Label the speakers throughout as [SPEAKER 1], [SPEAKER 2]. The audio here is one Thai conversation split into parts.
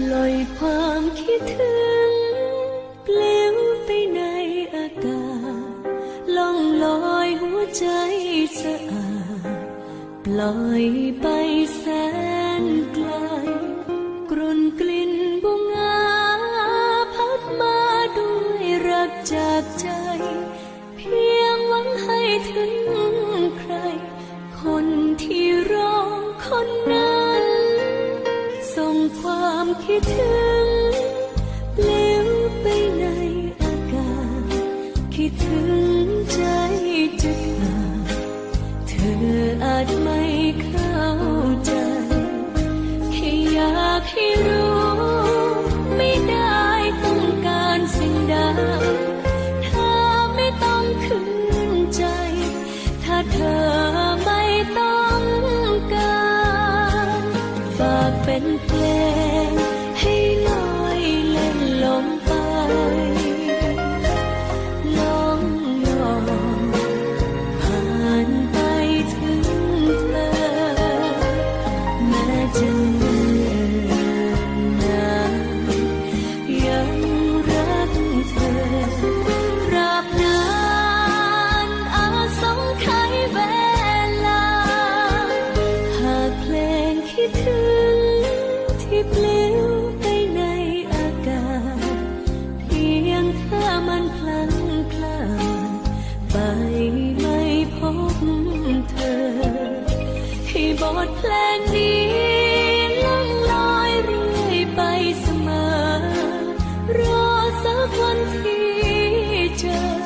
[SPEAKER 1] ปล่อยความคิดถึงเปลิวไปในอากาศล่องลอยหัวใจสะอาดปล่อยไปแสนไกลกรุนกลิ่นบุงาพัดมาด้วยรักจากใจ เพียงหวังให้ถึงใคร คนที่รอ คิดถึงเปลิวไปในอากาศ คิดถึงใจจะขาดเธออาจไม่เข้าใจ แค่อยากให้รู้ ไม่ได้ต้องการสิ่งใดเธอไม่ต้องคืนใจ ถ้าเธอไม่ต้องการ ฝากเป็นเพลง ให้บทเพลงนี้ล่องลอยเรื่อยไปเสมอ รอสักวันที่เจอ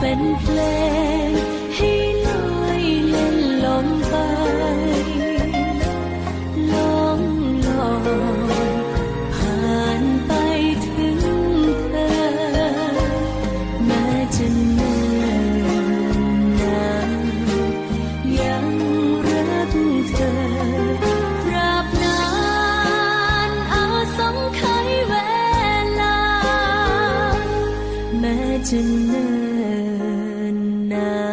[SPEAKER 1] เป็นเพลงให้ลอยเล่นลมไปลองลอผ่านไปถึงเธอแม้จะนานยังรักเธอตราบนานอาสงไขยเวลา แม้จะนาน Nah